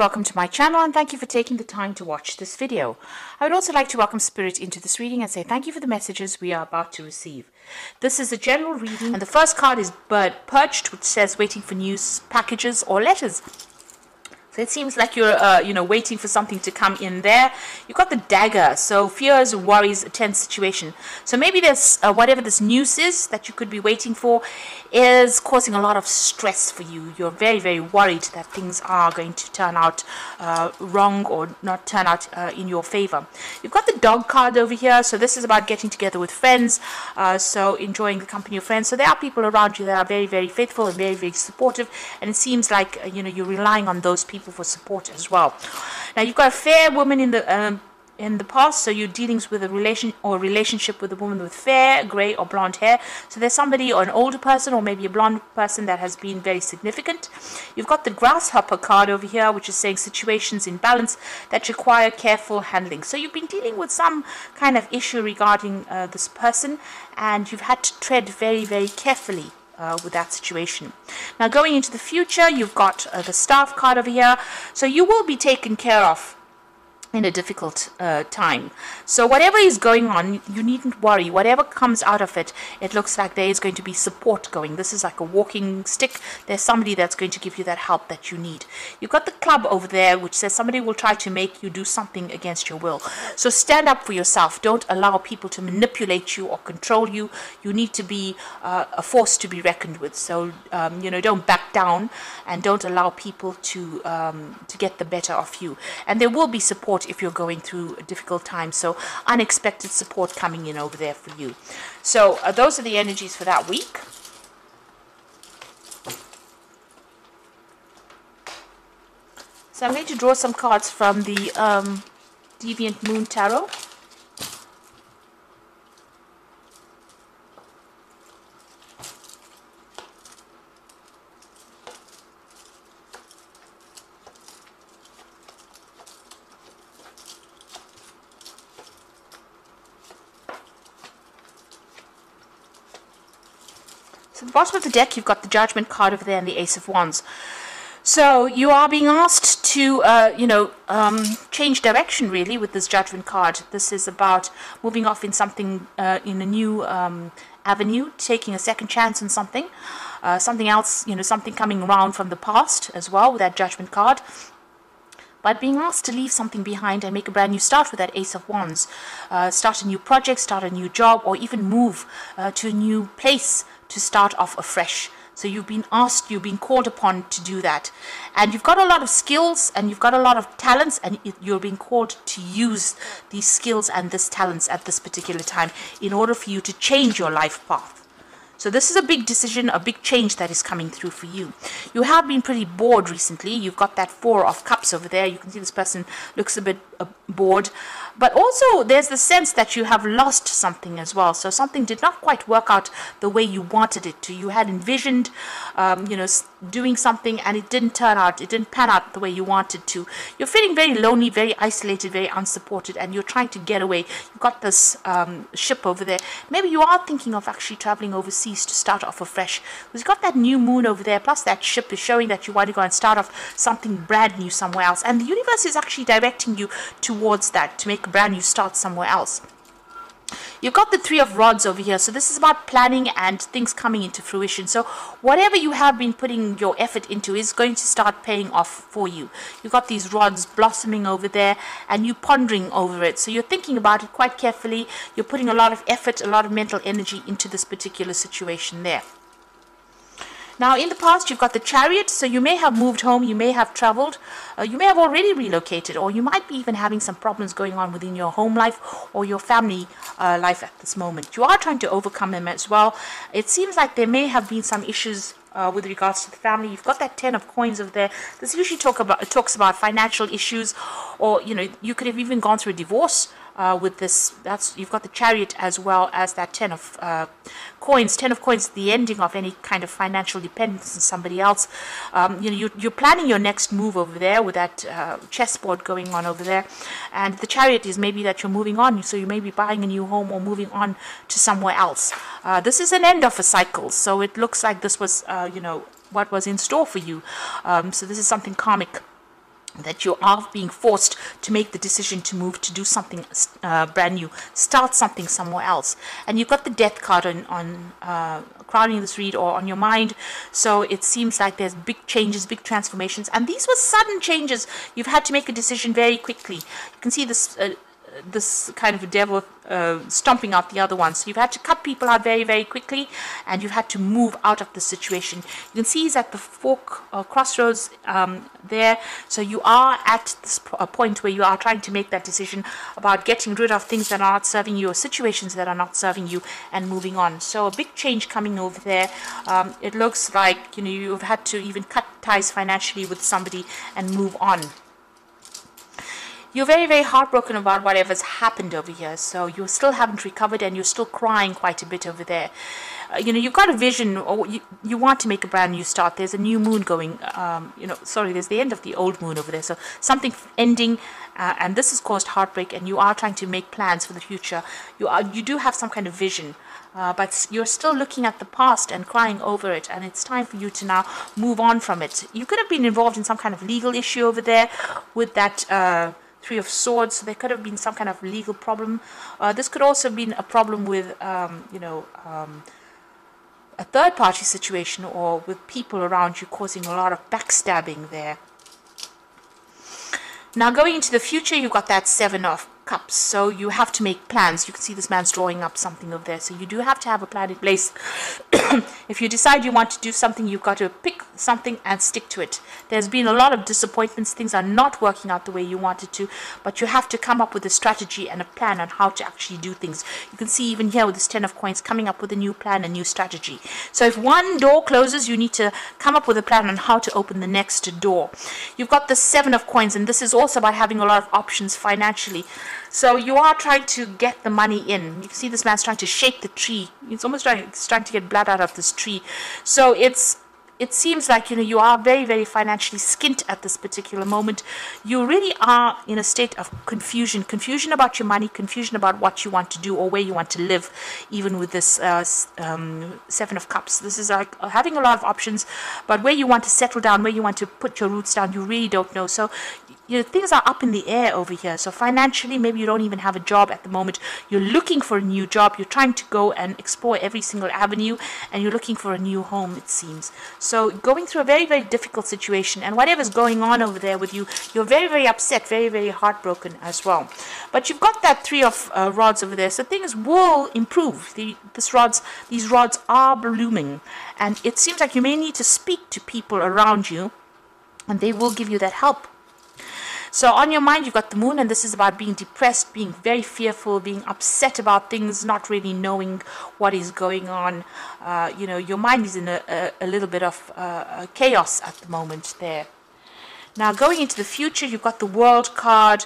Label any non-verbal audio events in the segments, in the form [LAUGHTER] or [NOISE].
welcome to my channel and thank you for taking the time to watch this video. I would also like to welcome Spirit into this reading and say thank you for the messages we are about to receive. This is a general reading and the first card is Bird Perched which says waiting for news, packages or letters. So it seems like you're, uh, you know, waiting for something to come in there. You've got the dagger, so fears, worries, a tense situation. So maybe this, uh, whatever this news is that you could be waiting for, is causing a lot of stress for you. You're very, very worried that things are going to turn out uh, wrong or not turn out uh, in your favor. You've got the dog card over here, so this is about getting together with friends, uh, so enjoying the company of friends. So there are people around you that are very, very faithful and very, very supportive, and it seems like, uh, you know, you're relying on those people people for support as well. Now you've got a fair woman in the um, in the past, so you're dealing with a relation or relationship with a woman with fair, grey, or blonde hair. So there's somebody or an older person or maybe a blonde person that has been very significant. You've got the grasshopper card over here, which is saying situations in balance that require careful handling. So you've been dealing with some kind of issue regarding uh, this person, and you've had to tread very, very carefully uh, with that situation. Now going into the future, you've got uh, the staff card over here. So you will be taken care of in a difficult uh, time. So whatever is going on, you needn't worry. Whatever comes out of it, it looks like there is going to be support going. This is like a walking stick. There's somebody that's going to give you that help that you need. You've got the club over there, which says somebody will try to make you do something against your will. So stand up for yourself. Don't allow people to manipulate you or control you. You need to be uh, a force to be reckoned with. So, um, you know, don't back down and don't allow people to, um, to get the better of you. And there will be support support if you're going through a difficult time. So unexpected support coming in over there for you. So uh, those are the energies for that week. So I'm going to draw some cards from the um, Deviant Moon Tarot. So the bottom of the deck, you've got the Judgment card over there and the Ace of Wands. So you are being asked to, uh, you know, um, change direction really with this Judgment card. This is about moving off in something, uh, in a new um, avenue, taking a second chance on something. Uh, something else, you know, something coming around from the past as well with that Judgment card but being asked to leave something behind and make a brand new start with that Ace of Wands, uh, start a new project, start a new job, or even move uh, to a new place to start off afresh. So you've been asked, you've been called upon to do that. And you've got a lot of skills and you've got a lot of talents and you're being called to use these skills and this talents at this particular time in order for you to change your life path. So this is a big decision, a big change that is coming through for you. You have been pretty bored recently. You've got that four of cups over there. You can see this person looks a bit uh, bored. But also there's the sense that you have lost something as well. So something did not quite work out the way you wanted it to. You had envisioned, um, you know, doing something and it didn't turn out, it didn't pan out the way you wanted to. You're feeling very lonely, very isolated, very unsupported, and you're trying to get away. You've got this um, ship over there. Maybe you are thinking of actually traveling overseas to start off afresh. You've got that new moon over there, plus that ship is showing that you want to go and start off something brand new somewhere else. And the universe is actually directing you towards that to make a brand new start somewhere else. You've got the three of rods over here. So this is about planning and things coming into fruition. So whatever you have been putting your effort into is going to start paying off for you. You've got these rods blossoming over there and you pondering over it. So you're thinking about it quite carefully. You're putting a lot of effort, a lot of mental energy into this particular situation there. Now, in the past, you've got the chariot, so you may have moved home, you may have traveled, uh, you may have already relocated, or you might be even having some problems going on within your home life or your family uh, life at this moment. You are trying to overcome them as well. It seems like there may have been some issues uh, with regards to the family. You've got that ten of coins over there. This usually talk about talks about financial issues, or you know, you could have even gone through a divorce uh, with this. That's you've got the chariot as well as that ten of uh, coins. Ten of coins, the ending of any kind of financial dependence on somebody else. Um, you know, you're, you're, planning your next move over there with that uh, chessboard going on over there, and the chariot is maybe that you're moving on. So you may be buying a new home or moving on to somewhere else. Uh, this is an end of a cycle, so it looks like this was, uh, you know, what was in store for you. Um, so this is something karmic that you are being forced to make the decision to move to do something uh, brand new, start something somewhere else. And you've got the death card on, on uh, crowning this read or on your mind. So it seems like there's big changes, big transformations. And these were sudden changes. You've had to make a decision very quickly. You can see this. Uh, this kind of a devil uh, stomping out the other one. So you've had to cut people out very, very quickly, and you've had to move out of the situation. You can see he's at the fork uh, crossroads um, there. So you are at this point where you are trying to make that decision about getting rid of things that are not serving you or situations that are not serving you and moving on. So a big change coming over there. Um, it looks like you know you've had to even cut ties financially with somebody and move on you're very, very heartbroken about whatever's happened over here. So you still haven't recovered and you're still crying quite a bit over there. Uh, you know, you've got a vision or you, you want to make a brand new start. There's a new moon going, um, you know, sorry, there's the end of the old moon over there. So something ending uh, and this has caused heartbreak and you are trying to make plans for the future. You, are, you do have some kind of vision. Uh, but you're still looking at the past and crying over it, and it's time for you to now move on from it. You could have been involved in some kind of legal issue over there with that uh, Three of Swords. So there could have been some kind of legal problem. Uh, this could also have been a problem with, um, you know, um, a third party situation or with people around you causing a lot of backstabbing there. Now going into the future, you've got that Seven of Cups. So you have to make plans. You can see this man's drawing up something over there. So you do have to have a plan in place. [COUGHS] if you decide you want to do something, you've got to pick something and stick to it. There's been a lot of disappointments. Things are not working out the way you wanted to, but you have to come up with a strategy and a plan on how to actually do things. You can see even here with this Ten of Coins coming up with a new plan, a new strategy. So if one door closes, you need to come up with a plan on how to open the next door. You've got the Seven of Coins, and this is also about having a lot of options financially. So you are trying to get the money in. You can see this man's trying to shake the tree. It's almost trying, trying to get blood out of this tree. So it's it seems like you know you are very very financially skint at this particular moment. You really are in a state of confusion confusion about your money confusion about what you want to do or where you want to live even with this uh, um, seven of cups. This is like having a lot of options but where you want to settle down where you want to put your roots down you really don't know. So you know, things are up in the air over here. So financially, maybe you don't even have a job at the moment. You're looking for a new job. You're trying to go and explore every single avenue, and you're looking for a new home. It seems. So going through a very, very difficult situation, and whatever's going on over there with you, you're very, very upset, very, very heartbroken as well. But you've got that three of uh, rods over there, so things will improve. The, this rods, these rods are blooming, and it seems like you may need to speak to people around you, and they will give you that help so on your mind, you've got the moon, and this is about being depressed, being very fearful, being upset about things, not really knowing what is going on. Uh, you know, your mind is in a, a, a little bit of uh, chaos at the moment there. Now, going into the future, you've got the World card.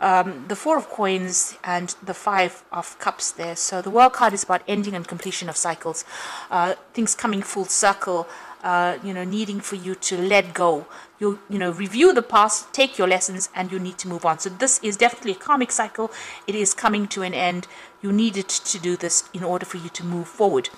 Um, the Four of Coins and the Five of Cups there. So the World card is about ending and completion of cycles, uh, things coming full circle, uh, you know, needing for you to let go. You, you know, review the past, take your lessons, and you need to move on. So this is definitely a karmic cycle. It is coming to an end. You needed to do this in order for you to move forward.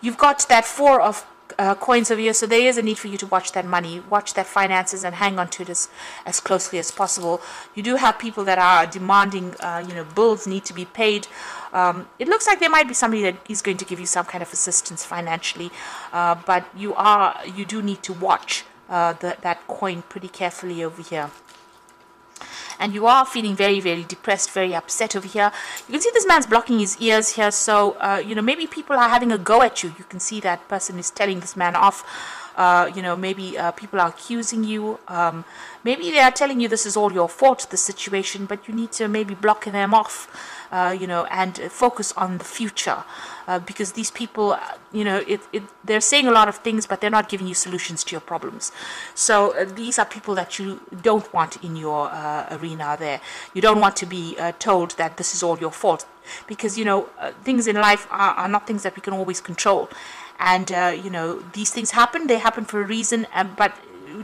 You've got that four of uh, coins over here. So there is a need for you to watch that money, watch that finances, and hang on to it as, as closely as possible. You do have people that are demanding, uh, you know, bills need to be paid. Um, it looks like there might be somebody that is going to give you some kind of assistance financially, uh, but you are you do need to watch uh, the, that coin pretty carefully over here and you are feeling very, very depressed, very upset over here. You can see this man's blocking his ears here, so, uh, you know, maybe people are having a go at you. You can see that person is telling this man off. Uh, you know, maybe uh, people are accusing you. Um, maybe they are telling you this is all your fault, the situation, but you need to maybe block them off, uh, you know, and focus on the future. Uh, because these people, uh, you know, it, it, they're saying a lot of things, but they're not giving you solutions to your problems. So uh, these are people that you don't want in your arena there. You don't want to be told that this is all your fault because, you know, things in life are, are not things that we can always control and uh, you know these things happen they happen for a reason um, but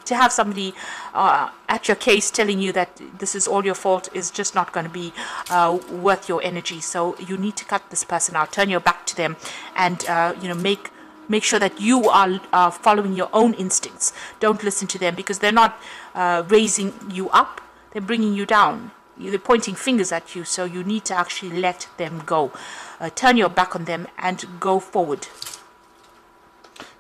to have somebody uh, at your case telling you that this is all your fault is just not going to be uh, worth your energy so you need to cut this person out turn your back to them and uh, you know make make sure that you are uh, following your own instincts. Don't listen to them because they're not uh, raising you up, they're bringing you down. They're pointing fingers at you, so you need to actually let them go. Uh, turn your back on them and go forward.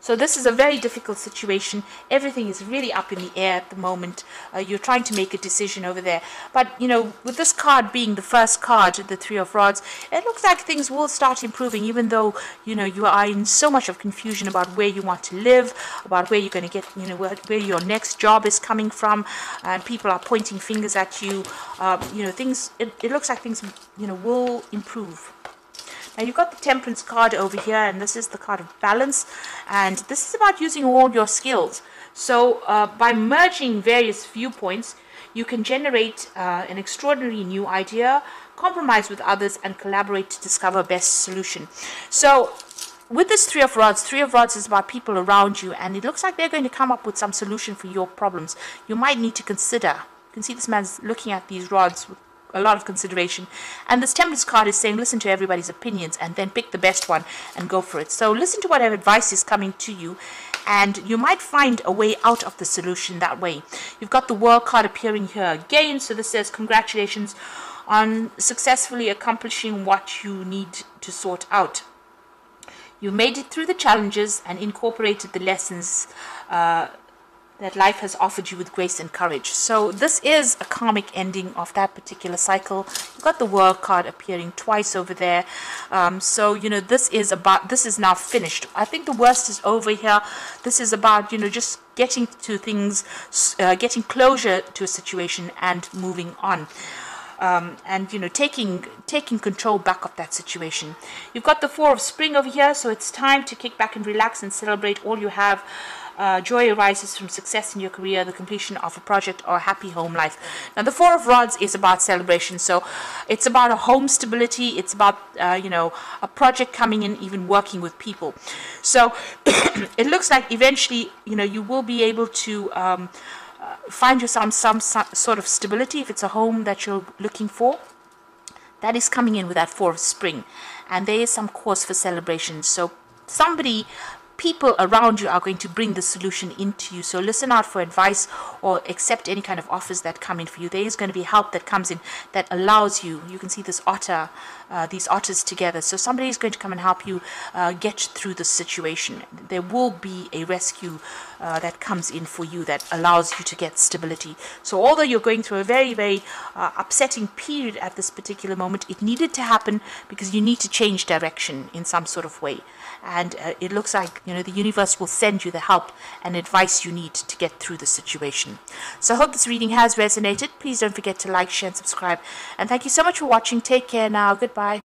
So this is a very difficult situation. Everything is really up in the air at the moment. Uh, you're trying to make a decision over there. But, you know, with this card being the first card, the Three of Rods, it looks like things will start improving, even though, you know, you are in so much of confusion about where you want to live, about where you're going to get, you know, where, where your next job is coming from, and people are pointing fingers at you. Um, you know, things, it, it looks like things, you know, will improve. Now you've got the temperance card over here and this is the card of balance and this is about using all your skills. So uh, by merging various viewpoints you can generate uh, an extraordinary new idea, compromise with others and collaborate to discover best solution. So with this three of rods, three of rods is about people around you and it looks like they're going to come up with some solution for your problems. You might need to consider. You can see this man's looking at these rods with a lot of consideration. And this temperance card is saying listen to everybody's opinions and then pick the best one and go for it. So listen to whatever advice is coming to you and you might find a way out of the solution that way. You've got the world card appearing here again. So this says congratulations on successfully accomplishing what you need to sort out. You made it through the challenges and incorporated the lessons uh, that life has offered you with grace and courage. So this is a karmic ending of that particular cycle. You've got the world card appearing twice over there. Um, so, you know, this is about, this is now finished. I think the worst is over here. This is about, you know, just getting to things, uh, getting closure to a situation and moving on. Um, and you know taking taking control back of that situation. You've got the four of spring over here, so it's time to kick back and relax and celebrate all you have. Uh, joy arises from success in your career, the completion of a project, or a happy home life. Now, the Four of Rods is about celebration, so it's about a home stability. It's about uh, you know a project coming in, even working with people. So [COUGHS] it looks like eventually you know you will be able to. Um, find yourself some, some sort of stability if it's a home that you're looking for. That is coming in with that four of spring. And there is some cause for celebration. So somebody people around you are going to bring the solution into you. So listen out for advice or accept any kind of offers that come in for you. There is going to be help that comes in that allows you. You can see this otter, uh, these otters together. So somebody is going to come and help you uh, get through the situation. There will be a rescue uh, that comes in for you that allows you to get stability. So although you're going through a very, very uh, upsetting period at this particular moment, it needed to happen because you need to change direction in some sort of way. And uh, it looks like you know the universe will send you the help and advice you need to get through the situation. So I hope this reading has resonated. Please don't forget to like, share, and subscribe. And thank you so much for watching. Take care now. Goodbye.